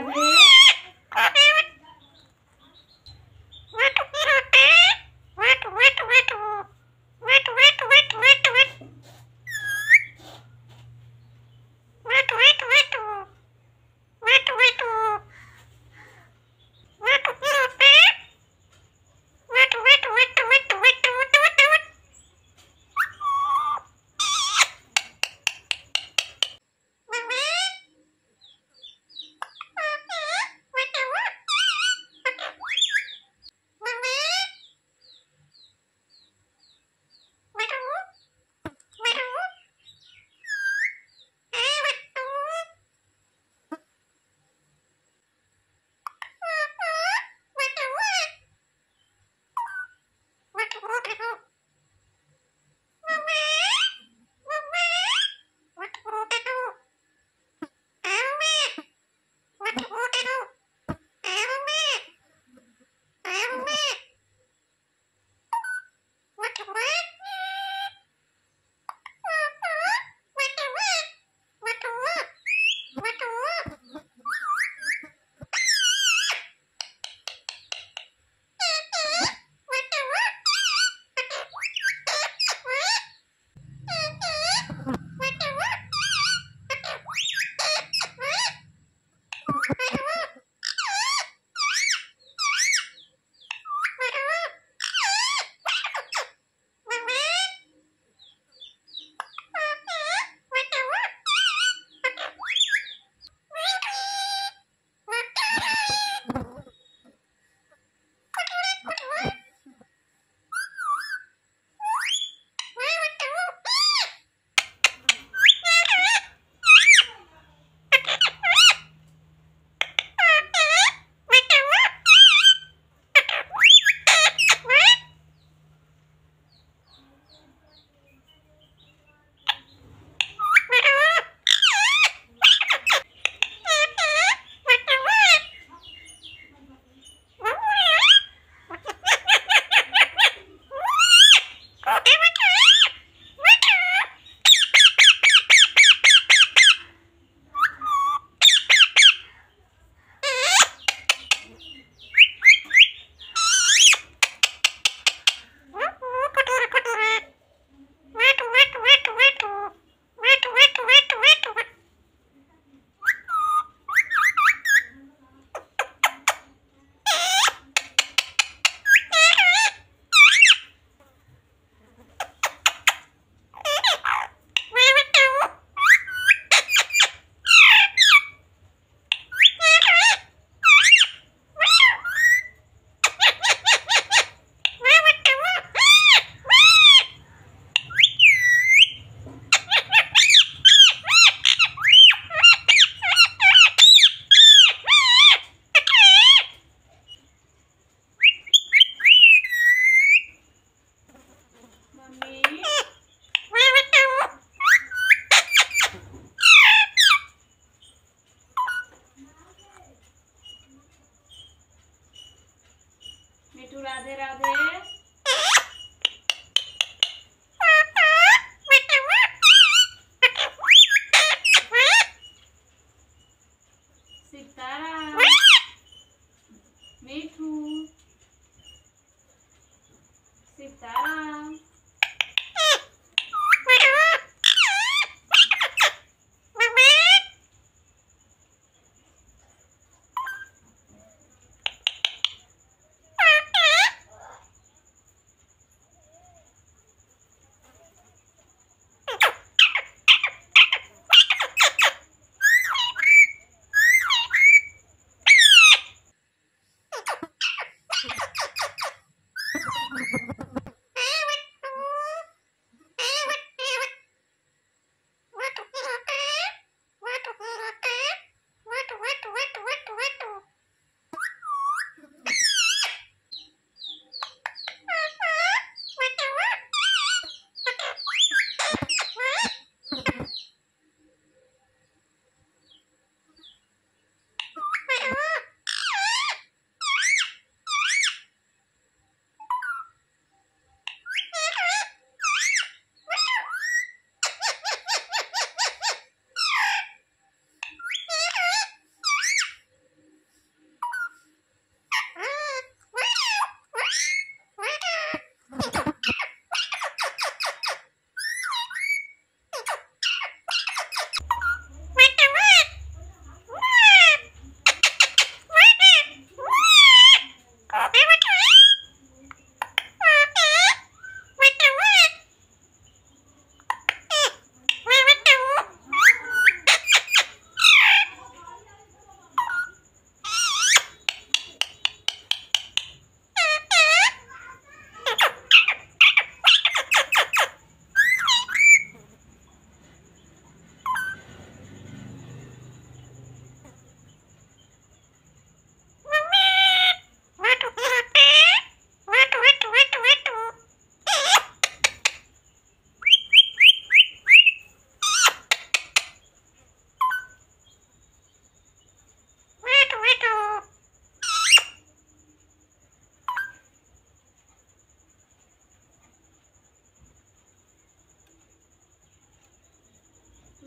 मिठू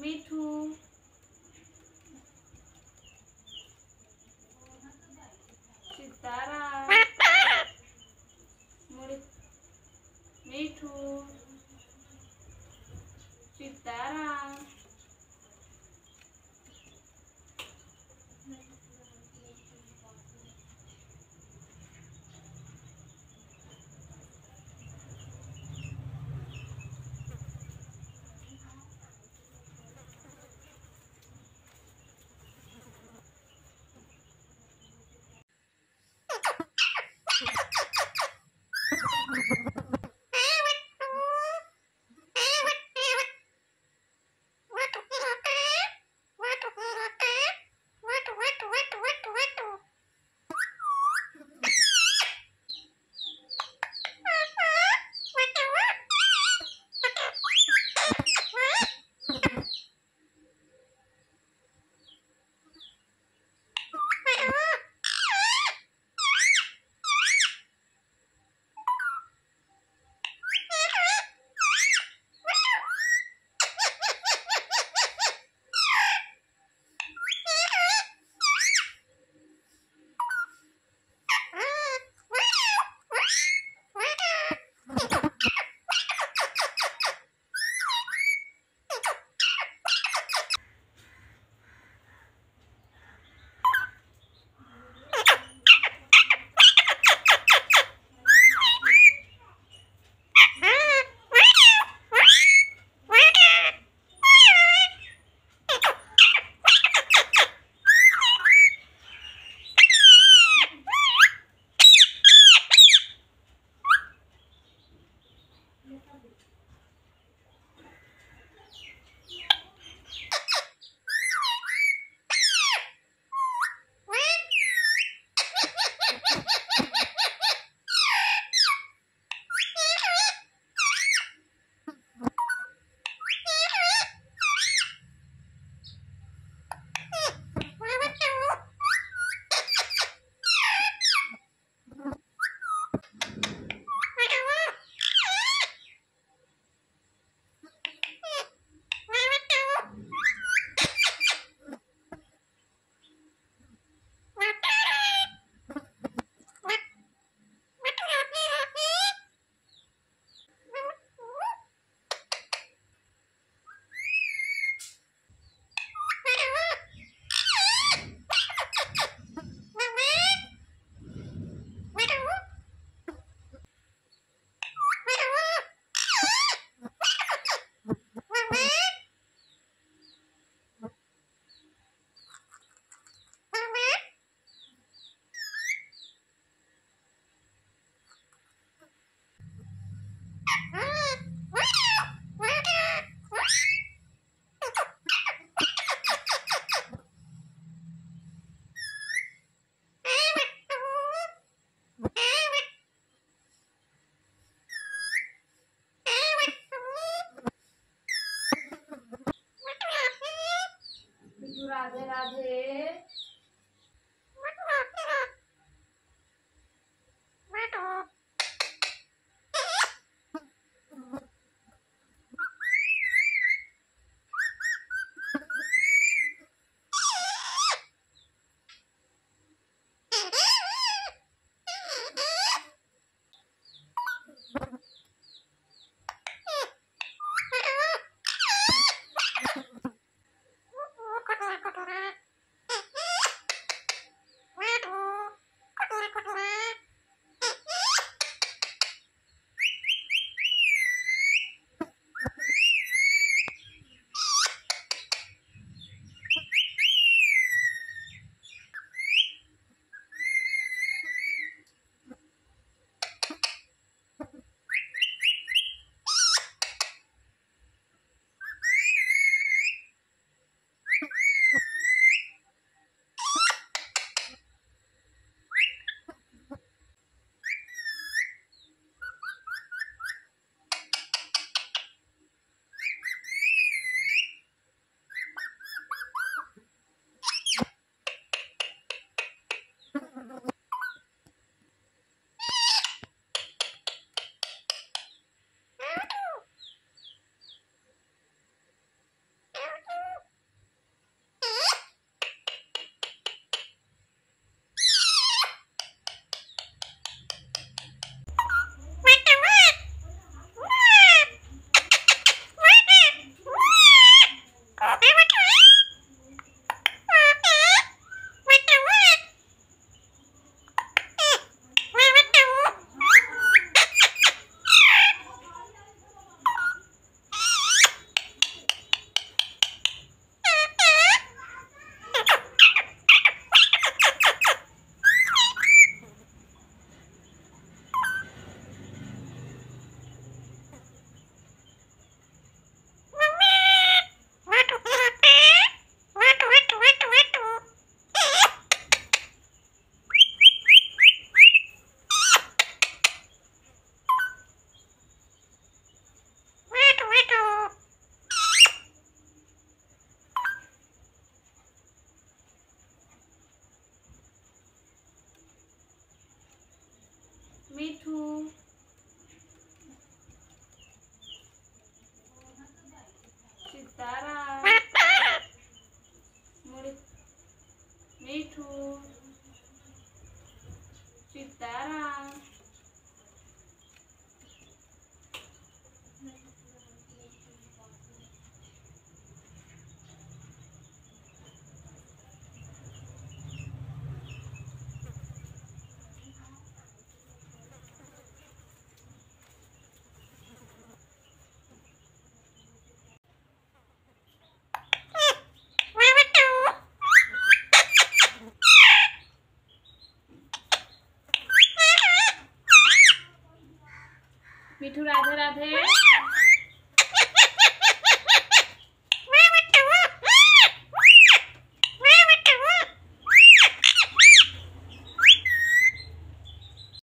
मिठू मुड़ी मीठू। मिठू राधे राधे।